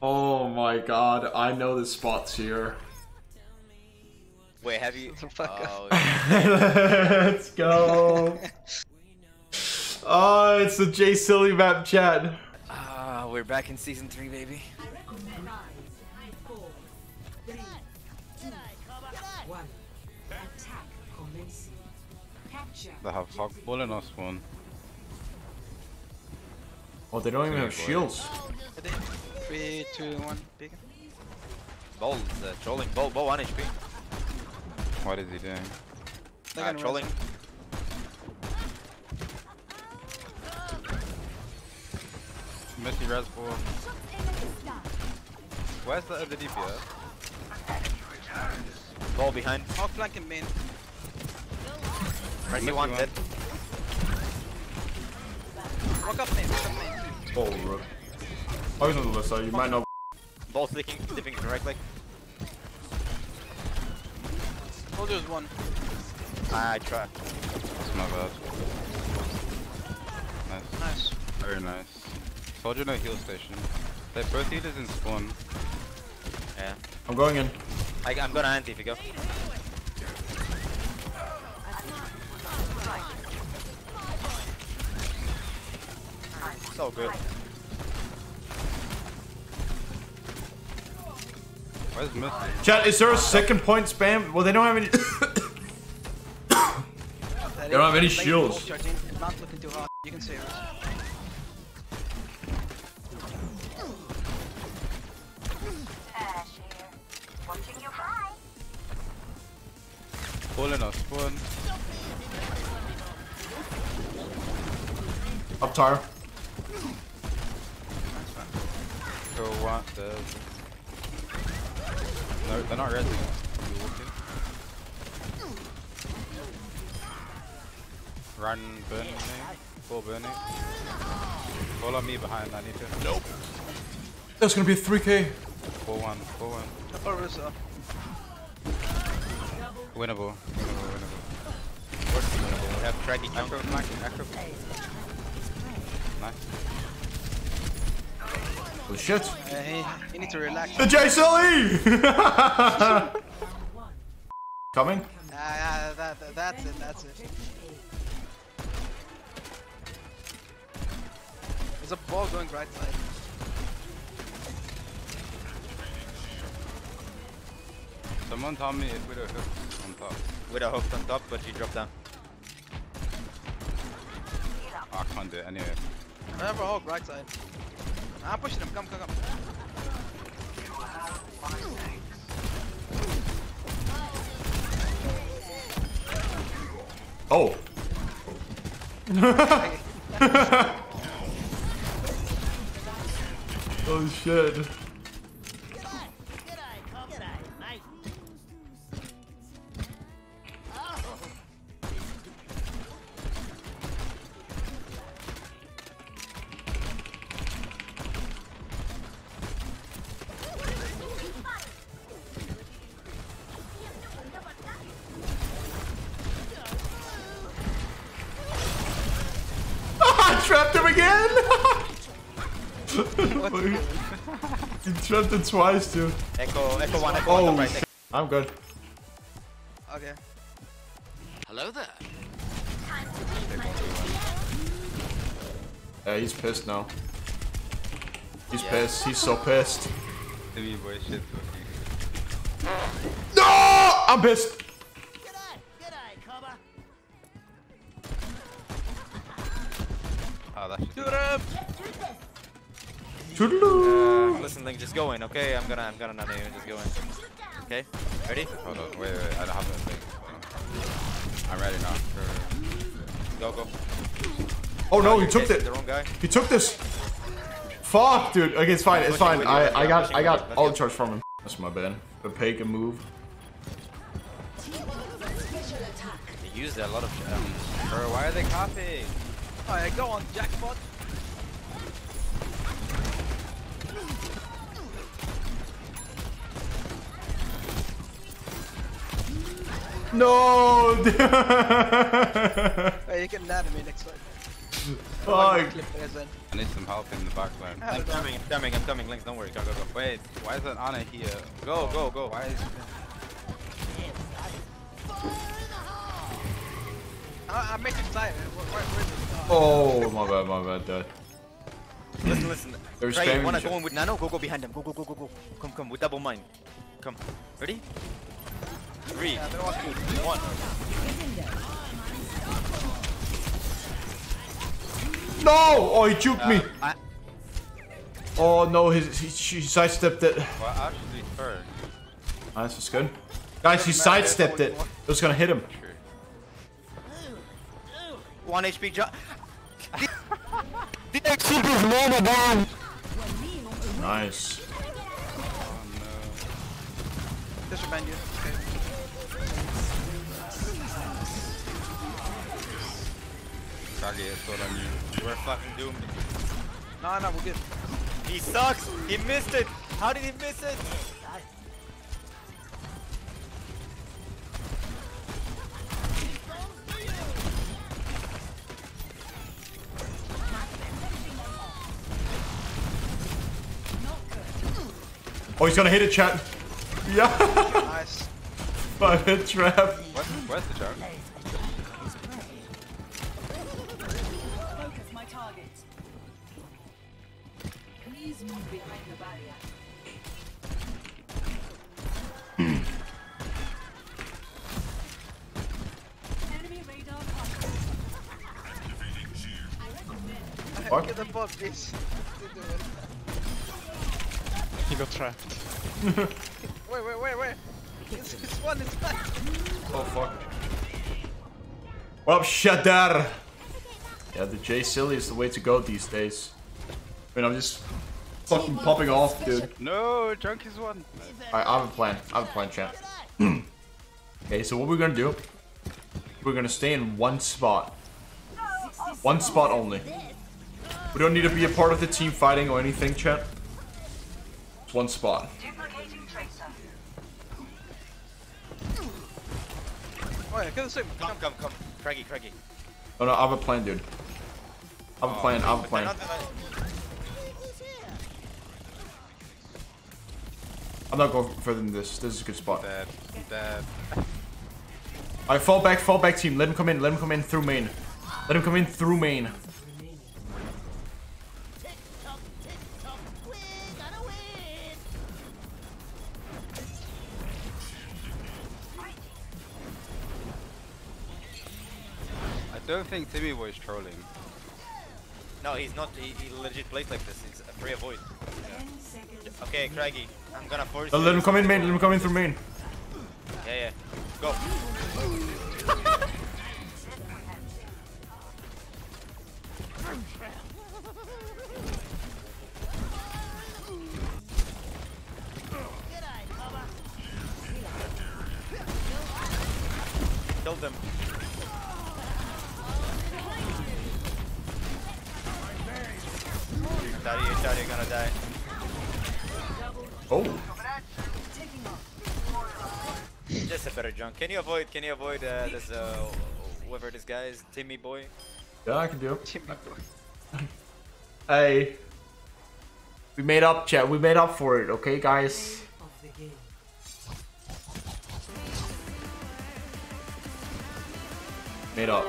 Oh my god, I know the spots here. Wait, have you? Oh, Let's go. oh, it's the J Silly map chat. Ah, we're back in season three, baby. They have hog ball in our spawn. Oh, they don't even have shields. Ready? Three, two, one, big. Ball, uh, trolling. Ball, ball 1 HP. What is he doing? They're Uh, trolling. Mercy res ball. Where's the other DPS? Ball behind. run. Hog flank and main. Mercy Mercy 1 one. dead. Walk up main, walk up main. Oh, rip. Oh, he's on the left side. You might know. Ball slicking, dipping to the right leg. Soldier's one. Ah, I try. That's my bad. Nice. Nice. Very nice. Soldier no heal station. They both healers in spawn. Yeah. I'm going in. I, I'm gonna anti if you go. So good. Where's Missy? Chat, is there a second point spam? Well, they don't have any. They don't have any shields. Charging. Not looking too hard. You can save us. Ball in our spawn. Up tower. Go one. The... No, they're not resing. You. Run, burn me. Full burning. Follow me behind. I need to. Nope. That's gonna be a 3k. 4 1. 4 1. Upper Russo. Winnable. Winnable. Winnable. What's winnable? We have tracking jump. Acro, Mac, acro. Nice. Oh shit. Uh, he, he needs to relax. The J Silly! Coming? Ah, yeah, that, that, that's it, that's it. There's a ball going right side. Someone tell me if we don't hook on top. With a hook on top, but you dropped down. Oh, I can't do it anyway. I have a hook right side. I'm pushing him, come, come, come. Oh. oh shit. Trapped him again! you trapped him twice, dude. Echo, echo 1, echo 1 Oh, top right. shit. I'm good. Okay. Hello there. Yeah, he's pissed now. He's pissed. He's so pissed. Timmy boy shit talking. No! I'm pissed. That shit. Shoot him! Uh, listen, Link, just go in, okay? I'm gonna, I'm gonna not even just go in. Okay? Ready? Hold on, wait, wait, I don't have anything. I'm ready now. Go, go. Oh no, he took chasing it. The wrong guy. He took this. Fuck, dude. Okay, it's fine. It's fine. I, I got I got all the charge from him. That's my bad. The Pagan move. He used a lot of shit. Um, Bro, why are they copying? Alright, go on, jackpot. No. Hey, you can land me next time. Fuck. Clip there, Zen. I need some help in the back line. I'm coming, I'm coming, I'm coming, Links, don't worry, go, go, go. Wait, why is that Ana here? Go, go, go. Why is I, I made him die. Where, where, where is it? Oh, my bad, my bad, dad. Listen, listen. They're Craig, spamming wanna go in with Nano? Go, go behind them. Go, go, go, go, go. Come, come, with double mine. Come. Ready? Three, Yeah, they don't want to one. No! Oh, he juked me. I- Oh no, his, he, he sidestepped it. well, actually first? Ah, this is good. Guys, he sidestepped it. It was gonna hit him. Sure. One HP jump. Nice. Oh no. Disrespect you. Okay. Kage is still on you. We're fucking doomed. No, no, we're good. He sucks. He missed it. How did he miss it? Oh, he's gonna hit it, chat. Yeah, Nice. five hit trap. What? Where's the junk? Focus my target. Please move behind the barrier. Enemy radar contact. Fuck. Get the bot, bitch. He got trapped. Wait, wait, wait, wait. It's, it's one, it's one. Oh fuck. What up, Shadar? Yeah, the J Silly is the way to go these days. I mean, I'm just fucking popping off, dude. No, junk is one. Alright, I have a plan. I have a plan, champ. okay, so what we're gonna do, we're gonna stay in one spot. One spot only. We don't need to be a part of the team fighting or anything, chat. It's one spot. Oh yeah, kill. Come, come, come. Craggy, Craggy. Oh no, I have a plan, dude. I have a oh, plan, I have a They're plan. not gonna- I'm not going further than this. This is a good spot. Dead. Dead. Alright, fall back, fall back team. Let him come in, let him come in through main. Let him come in through main. Don't think Timmy was trolling. No, he's not. He, he legit plays like this. It's a free avoid. Ten seconds. Okay, Craggy. I'm gonna force you. let him come in main, let him come in through main. Yeah, yeah. Go. Killed them. Oh. Just a better junk. Can you avoid? Can you avoid uh, this? Uh, whoever this guy is, Timmy boy. Yeah, I can do it. Timmy boy. Hey. We made up, chat. We made up for it, okay, guys? Of the game. Made up.